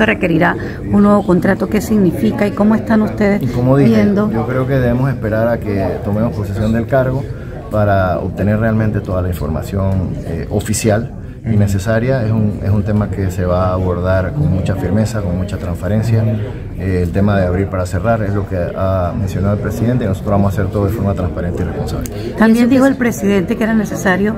esto requerirá un nuevo contrato. ¿Qué significa y cómo están ustedes como dije, viendo? Yo creo que debemos esperar a que tomemos posesión del cargo para obtener realmente toda la información eh, oficial y necesaria. Es un, es un tema que se va a abordar con mucha firmeza, con mucha transparencia. Eh, el tema de abrir para cerrar es lo que ha mencionado el presidente y nosotros vamos a hacer todo de forma transparente y responsable. También dijo el presidente que era necesario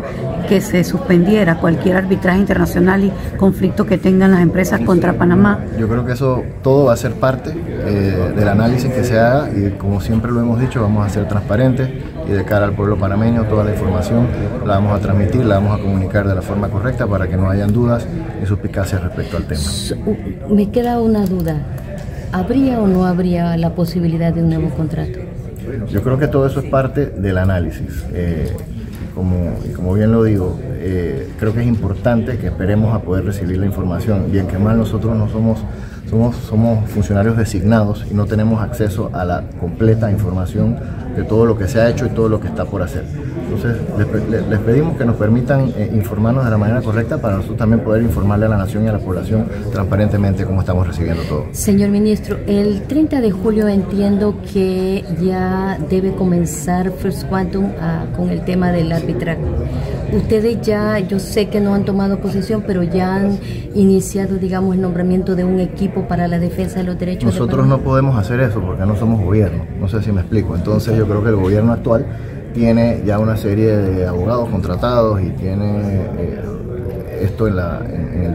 que se suspendiera cualquier arbitraje internacional y conflicto que tengan las empresas contra Panamá. Yo creo que eso todo va a ser parte eh, del análisis que se haga y como siempre lo hemos dicho, vamos a ser transparentes y de cara al pueblo panameño toda la información la vamos a transmitir, la vamos a comunicar de la forma correcta para que no hayan dudas ni suspicacias respecto al tema. Me queda una duda. ¿Habría o no habría la posibilidad de un nuevo contrato? Yo creo que todo eso es parte del análisis. Eh, como, como bien lo digo, eh, creo que es importante que esperemos a poder recibir la información. Bien que mal nosotros no somos, somos, funcionarios designados y no tenemos acceso a la completa información de todo lo que se ha hecho y todo lo que está por hacer. Entonces, les, pedimos que nos permitan eh, informarnos de la manera correcta para nosotros también poder informarle a la nación y a la población transparentemente cómo estamos recibiendo todo. Señor ministro, el 30 de julio entiendo que ya debe comenzar First Quantum a, con el tema del arbitraje. Ustedes ya, yo sé que no han tomado posesión, pero ya han iniciado, digamos, el nombramiento de un equipo para la defensa de los derechos Nosotros no podemos hacer eso porque no somos gobierno, no sé si me explico. Entonces yo creo que el gobierno actual tiene ya una serie de abogados contratados y tiene eh, esto en la, en, el,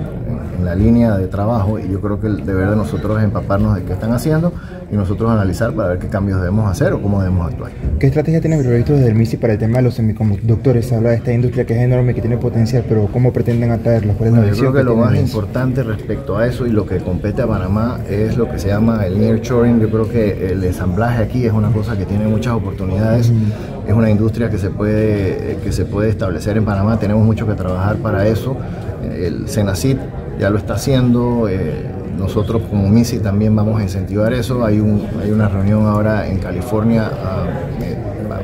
en la línea de trabajo y yo creo que el deber de nosotros es empaparnos de qué están haciendo y nosotros analizar para ver qué cambios debemos hacer o cómo debemos actuar. ¿Qué estrategia tiene previsto desde el MISI para el tema de los semiconductores? Se habla de esta industria que es enorme, que tiene potencial, pero ¿cómo pretenden atraerlos? ¿Cuál es Bueno, yo creo visión que lo más eso? importante respecto a eso y lo que compete a Panamá es lo que se llama el nearshoring. Yo creo que el ensamblaje aquí es una cosa que tiene muchas oportunidades. Es una industria que se puede que se puede establecer en Panamá. Tenemos mucho que trabajar para eso. El Senacid ya lo está haciendo. eh, nosotros como MISI también vamos a incentivar eso. Hay, un, hay una reunión ahora en California a, eh,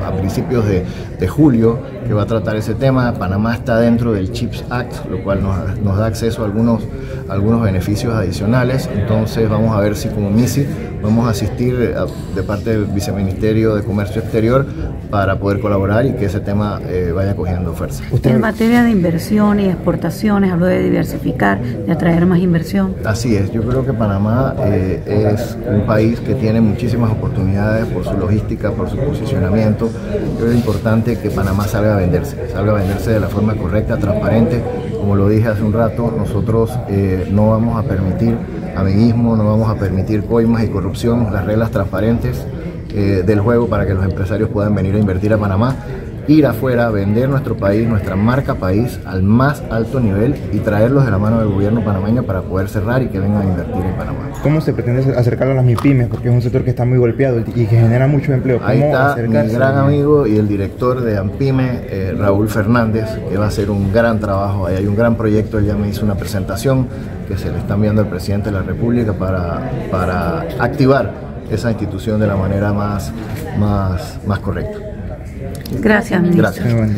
a principios de, de julio que va a tratar ese tema. Panamá está dentro del CHIPS Act, lo cual nos, nos da acceso a algunos, algunos beneficios adicionales. Entonces vamos a ver si como MISI vamos a asistir a- de parte del Viceministerio de Comercio Exterior para poder colaborar y que ese tema eh, vaya cogiendo fuerza. En materia de inversión y exportaciones, habló de diversificar, de atraer más inversión. Así es, yo creo que Panamá eh, es un país que tiene muchísimas oportunidades por su logística, por su posicionamiento. Yo creo que es importante que Panamá salga a venderse, salga a venderse de la forma correcta, transparente. Como lo dije hace un rato, nosotros eh, no vamos a permitir amiguismo, no vamos a permitir coimas y corrupción, las reglas transparentes eh, del juego para que los empresarios puedan venir a invertir a Panamá, ir afuera, vender nuestro país, nuestra marca país al más alto nivel y traerlos de la mano del gobierno panameño para poder cerrar y que vengan a invertir en Panamá. ¿Cómo se pretende acercarlo a las MIPIMES? Porque es un sector que está muy golpeado y que genera mucho empleo. ¿Cómo Ahí está mi gran amigo y el director de Ampime, eh, Raúl Fernández, que va a hacer un gran trabajo. Ahí hay un gran proyecto, él ya me hizo una presentación que se le está enviando al presidente de la República para, para activar esa institución de la manera más, más, más correcta. Gracias, ministro. Gracias.